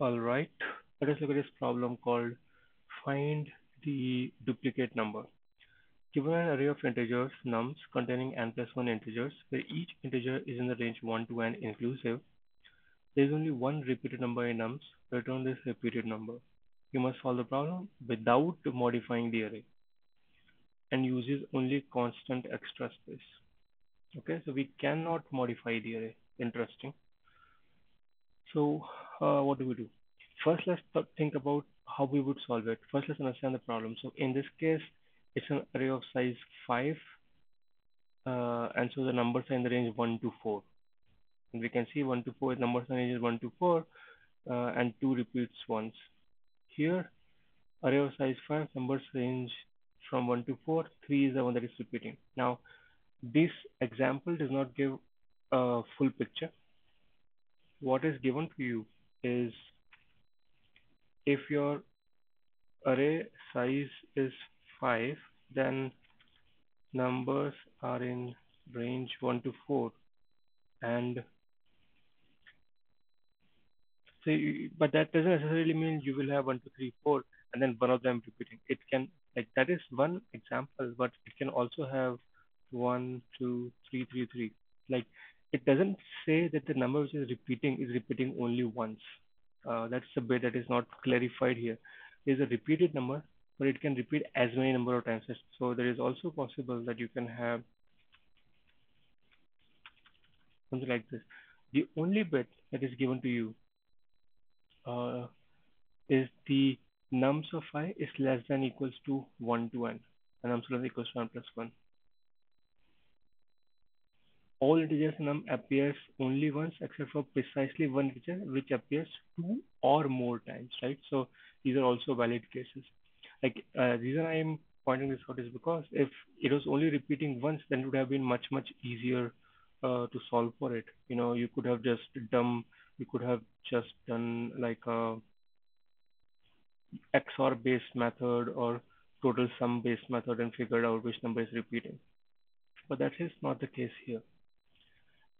Alright, let us look at this problem called find the duplicate number. Given an array of integers nums containing n plus 1 integers where each integer is in the range 1 to n inclusive, there is only one repeated number in nums, return this repeated number. You must solve the problem without modifying the array and uses only constant extra space. Okay, so we cannot modify the array. Interesting. So uh, what do we do? First, let's think about how we would solve it. First, let's understand the problem. So in this case, it's an array of size 5. Uh, and so the numbers are in the range 1 to 4. And we can see 1 to 4 numbers in the range 1 to 4 uh, and 2 repeats once. Here, array of size 5 numbers range from 1 to 4. 3 is the one that is repeating. Now, this example does not give a full picture. What is given to you is if your array size is 5 then numbers are in range 1 to 4 and so you, but that doesn't necessarily mean you will have 1 2 3 4 and then one of them repeating. It can like that is one example but it can also have 1 2 3 3 3 like it doesn't say that the number which is repeating is repeating only once uh, that's the bit that is not clarified here. There's a repeated number, but it can repeat as many number of times. So there is also possible that you can have something like this. The only bit that is given to you uh, is the nums of i is less than equals to 1 to n, and nums less equals to 1 plus 1 all integers num appears only once except for precisely one integer which appears two or more times, right? So these are also valid cases. Like uh, reason I am pointing this out is because if it was only repeating once, then it would have been much much easier uh, to solve for it. You know, you could have just done, you could have just done like a XOR based method or total sum based method and figured out which number is repeating. But that is not the case here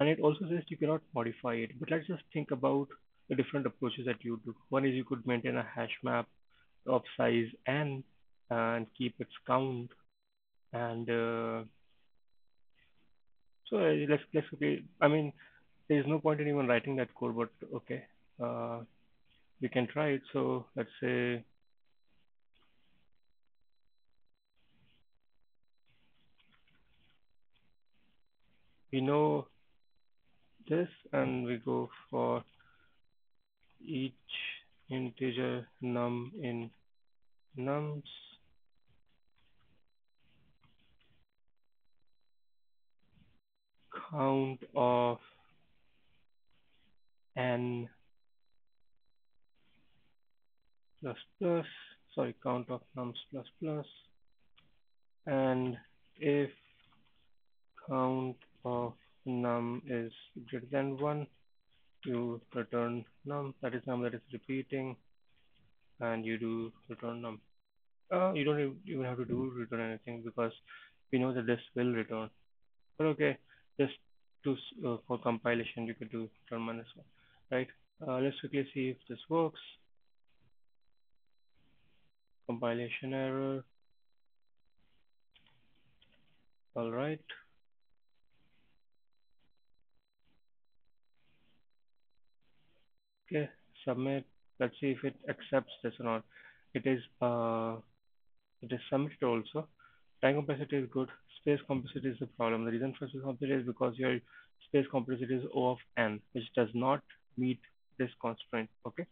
and it also says you cannot modify it. But let's just think about the different approaches that you do. One is you could maintain a hash map of size n and keep its count and uh, so uh, let's let's okay i mean there is no point in even writing that code but okay uh, we can try it so let's say we know this hmm. and we go for each integer num in nums. Count of n plus plus sorry count of nums plus plus and if count of num is greater than 1 you return num that is num that is repeating and you do return num. Uh, you don't even have to do return anything because we know that this will return. But okay just to uh, for compilation you could do return minus 1 right? Uh, let's quickly see if this works. Compilation error. All right Okay, submit. Let's see if it accepts this or not. It is uh, it is submitted also. Time complexity is good. Space complexity is the problem. The reason for space complexity is because your space complexity is O of n, which does not meet this constraint. Okay.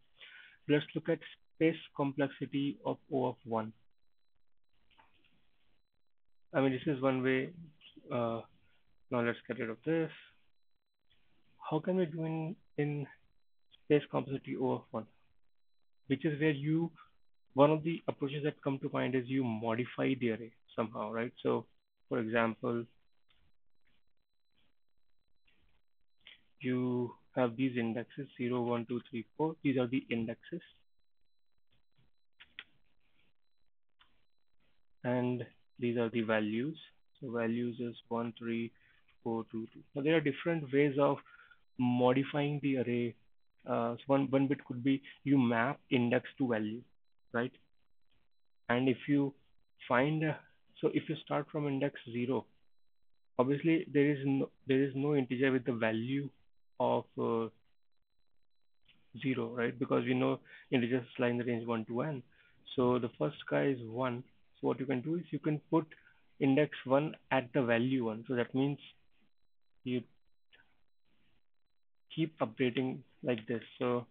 Let's look at space complexity of O of 1. I mean, this is one way. Uh, now let's get rid of this. How can we do in, in space complexity O of 1 which is where you one of the approaches that come to mind is you modify the array somehow right? So for example you have these indexes 0 1 2 3 4 these are the indexes. And these are the values. So values is 1 3 4 2 2 now there are different ways of modifying the array uh, so one one bit could be you map index to value, right? And if you find so if you start from index zero, obviously there is no there is no integer with the value of uh, zero, right? Because we know integers lie in the range one to n. So the first guy is one. So what you can do is you can put index one at the value one. So that means you keep updating like this. So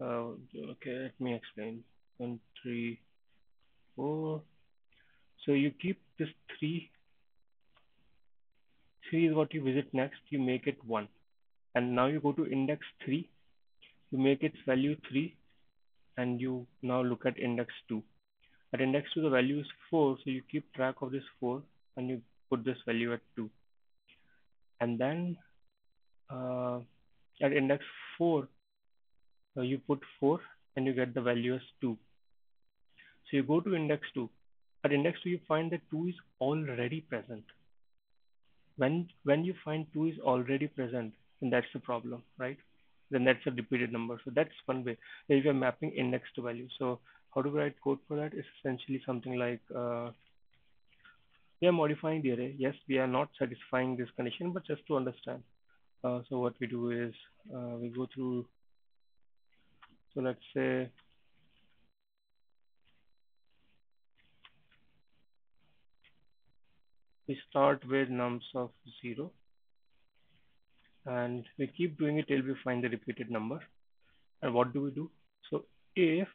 uh, okay, let me explain. One, three, four. So you keep this three. Three is what you visit next. You make it one, and now you go to index three. You make its value three, and you now look at index 2. At index 2 the value is 4 so you keep track of this 4 and you put this value at 2 and then uh, at index 4 uh, you put 4 and you get the value as 2 so you go to index 2 at index 2 you find that 2 is already present when when you find 2 is already present then that's the problem right then that's a repeated number. So that's one way if you're mapping index to value. So how do we write code for that? It's essentially something like uh, we are modifying the array. Yes, we are not satisfying this condition, but just to understand. Uh, so what we do is uh, we go through. So let's say we start with nums of zero and we keep doing it till we find the repeated number. And what do we do? So if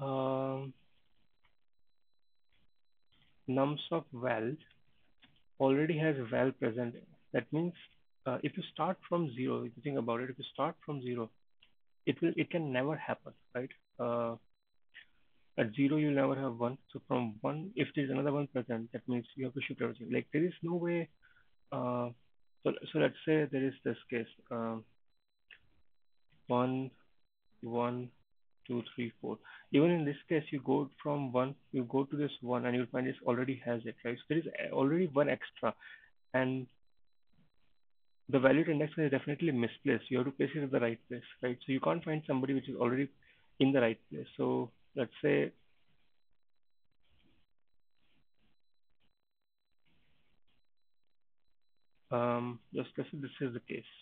um, nums of val already has val present, that means uh, if you start from zero, if you think about it, if you start from zero, it will it can never happen, right? Uh, at zero you'll never have one. So from one, if there's another one present, that means you have to shift everything. Like there is no way uh, so, so let's say there is this case, um, one, one, two, three, four. Even in this case, you go from one, you go to this one, and you'll find this already has it, right? So there is already one extra, and the value index is definitely misplaced. You have to place it at the right place, right? So you can't find somebody which is already in the right place. So let's say um, just let's say this is the case.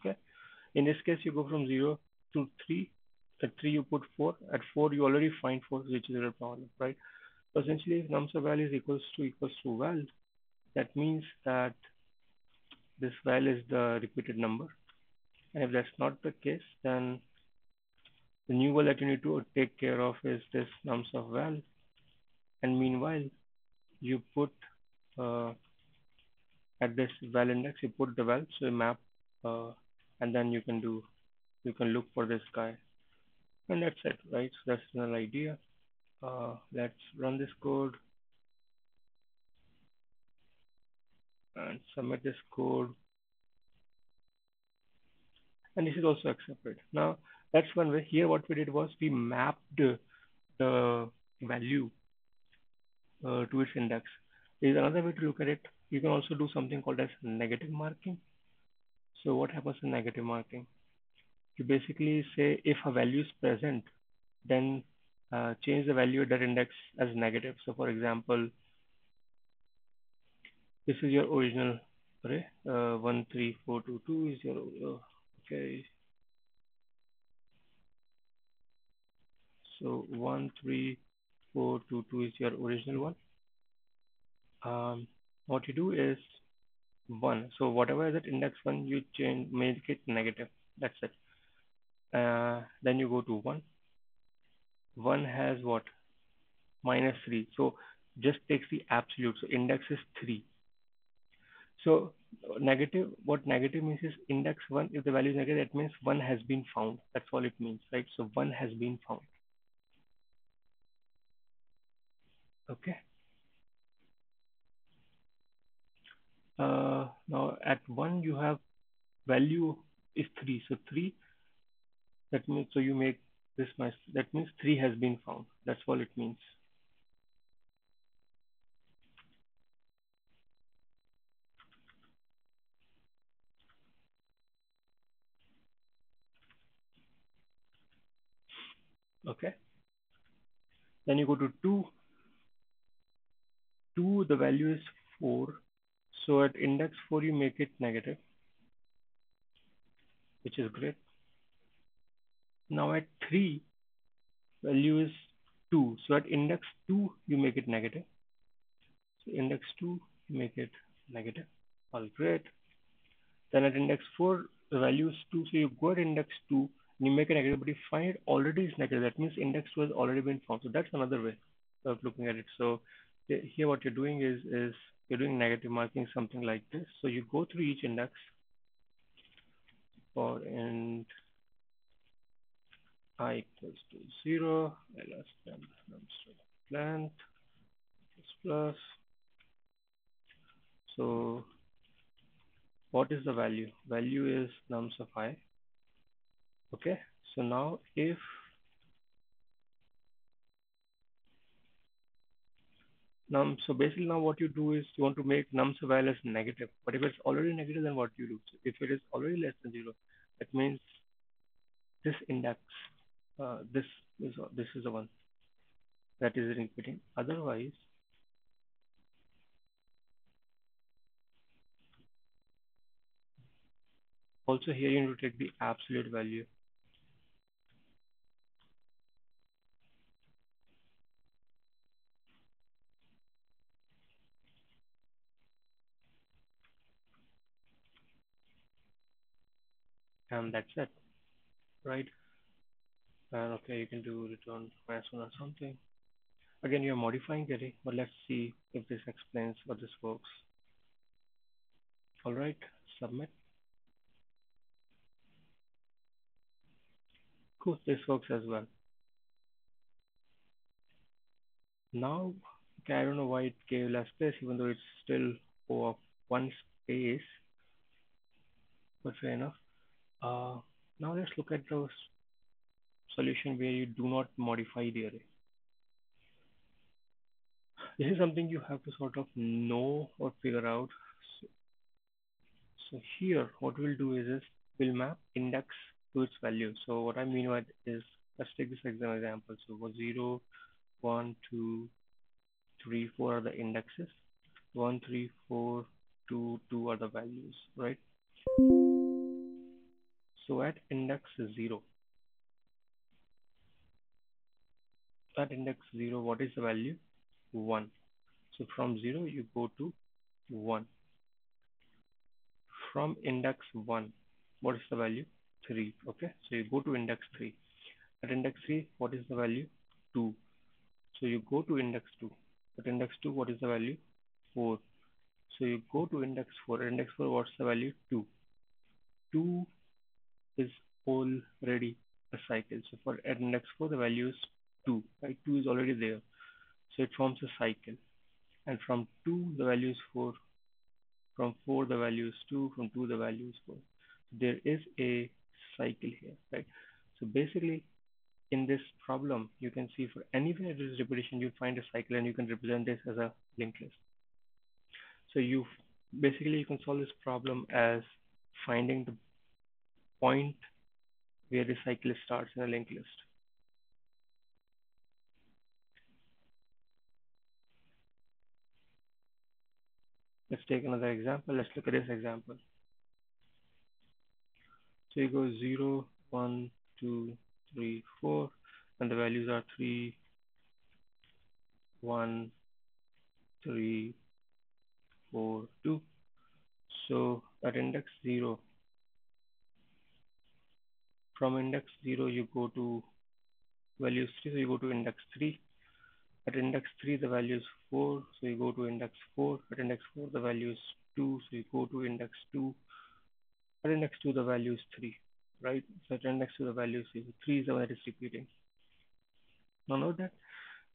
Okay. In this case, you go from zero to three. At three, you put four. At four, you already find four, which is a problem, right? So essentially, if nums of val is equals to equals to val, that means that this val is the repeated number. And if that's not the case, then the new val that you need to take care of is this nums of val. And meanwhile, you put uh, at this val index, you put the val, so map, uh, and then you can do, you can look for this guy. And that's it, right? So that's the idea. Uh, let's run this code and submit this code. And this is also accepted. Now, that's one way. Here, what we did was we mapped the value uh, to its index. There is another way to look at it you can also do something called as negative marking. So what happens in negative marking? You basically say if a value is present, then uh, change the value at that index as negative. So for example, this is your original array. Uh, 13422 is your, uh, okay. So 13422 is your original one. Um, what you do is one. So whatever is at index one, you change make it negative. That's it. Uh, then you go to one. One has what? Minus three. So just takes the absolute. So index is three. So negative, what negative means is index one. If the value is negative, that means one has been found. That's all it means, right? So one has been found. Okay. uh, now at 1 you have value is 3 so 3 that means so you make this nice that means 3 has been found that's all it means Okay. Then you go to 2. 2, the value is 4. So at index 4, you make it negative, which is great. Now at 3, value is 2. So at index 2, you make it negative. So index 2, you make it negative. All great. Then at index 4, the value is 2. So you go at index 2, you make a negative, but you find it already is negative. That means index was already been found. So that's another way of looking at it. So here what you're doing is, is you're doing negative marking something like this. So you go through each index for int i equals to 0, ls length plus plus. So what is the value? Value is nums of i. Okay, so now if num so basically now what you do is you want to make nums of as negative. But if it's already negative then what you do? So if it is already less than zero that means this index uh, this is this is the one that is repeating. Otherwise also here you need to take the absolute value and that's it. Right. And okay you can do return soon or something. Again you're modifying it eh? but let's see if this explains what this works. All right submit. Cool this works as well. Now okay i don't know why it gave less space even though it's still of one space. But fair enough uh, now let's look at the solution where you do not modify the array. This is something you have to sort of know or figure out. So, so here, what we'll do is, is we'll map index to its value. So what I mean by is, let's take this example. So 0, 1, 2, 3, 4 are the indexes. 1, 3, 4, 2, 2 are the values, right? So at index 0, at index 0, what is the value? 1. So from 0, you go to 1. From index 1, what is the value? 3. Okay, so you go to index 3. At index 3, what is the value? 2. So you go to index 2. At index 2, what is the value? 4. So you go to index 4. At index 4, what's the value? 2. 2 is already a cycle. So for at index 4, the value is 2, right? 2 is already there. So it forms a cycle. And from 2, the value is 4. From 4, the value is 2. From 2, the value is 4. So there is a cycle here, right? So basically, in this problem, you can see for there is repetition, you find a cycle and you can represent this as a linked list. So you basically you can solve this problem as finding the point where the cycle starts in a linked list. Let's take another example. Let's look at this example. So you go 0, 1, 2, 3, 4, and the values are 3, 1, 3, 4, 2. So at index 0, from index 0 you go to values 3 so you go to index 3 at index 3 the value is 4 so you go to index 4 at index 4 the value is 2 so you go to index 2 at index 2 the value is 3 right? So at index 2 the value is 3 is the one that is repeating. Now note that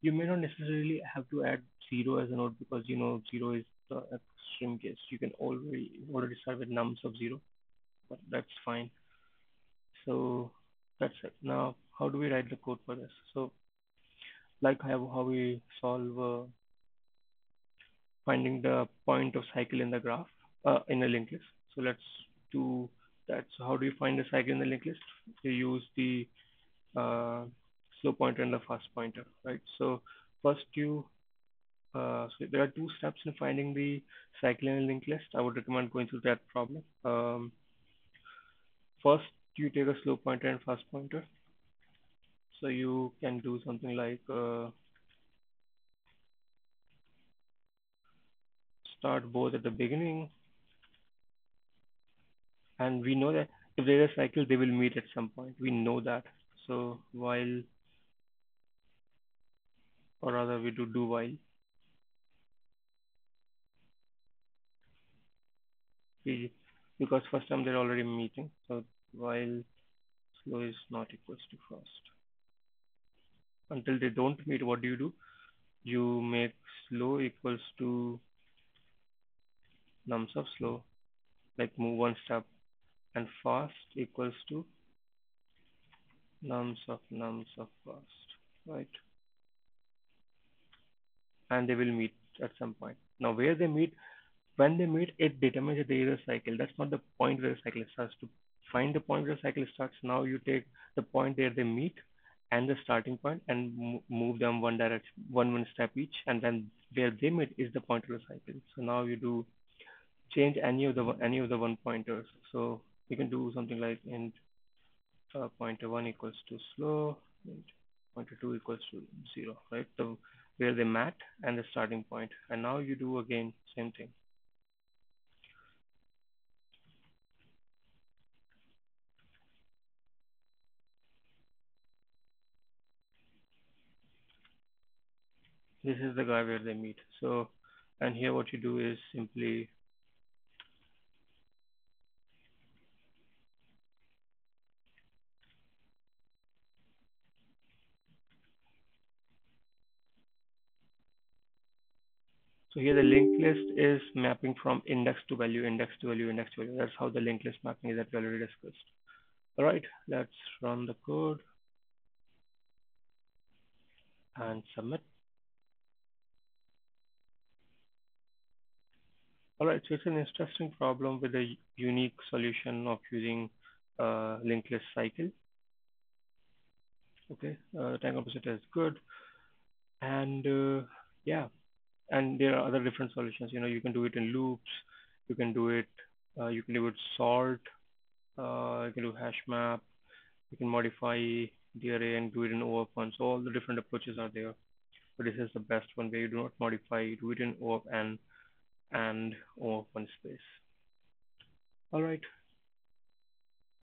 you may not necessarily have to add 0 as a node because you know 0 is the extreme case. You can already already start with nums of 0 but that's fine so that's it now how do we write the code for this so like how, how we solve uh, finding the point of cycle in the graph uh, in a linked list so let's do that so how do you find the cycle in the linked list you use the uh, slow pointer and the fast pointer, right? So first you, uh, so there are two steps in finding the cycle in a linked list. I would recommend going through that problem. Um, first, you take a slow pointer and fast pointer. So you can do something like uh, start both at the beginning, and we know that if there is a cycle, they will meet at some point. We know that. So while, or rather, we do do while. We, because first time they're already meeting. So while slow is not equals to fast. Until they don't meet, what do you do? You make slow equals to nums of slow, like move one step, and fast equals to nums of nums of fast, right? And they will meet at some point. Now, where they meet, when they meet, it determines is a cycle. That's not the point where the cycle starts. To find the point where the cycle starts, now you take the point where they meet and the starting point and move them one direction, one one step each, and then where they meet is the point of the cycle. So now you do change any of the any of the one pointers. So you can do something like int uh, pointer one equals to slow, int pointer two equals to zero, right? So where they met and the starting point, and now you do again same thing. This is the guy where they meet. So, and here what you do is simply So here the linked list is mapping from index to value, index to value, index to value. That's how the linked list mapping is that we already discussed. All right, let's run the code and submit. All right, so it's an interesting problem with a unique solution of using uh, linked list cycle. Okay, uh, time composite is good. And uh, yeah, and there are other different solutions. You know, you can do it in loops, you can do it, uh, you can do it sort, uh, you can do hash map, you can modify the array and do it in OOP one. So all the different approaches are there. But this is the best one where you do not modify, you do it in OOP and and OOP one space. All right.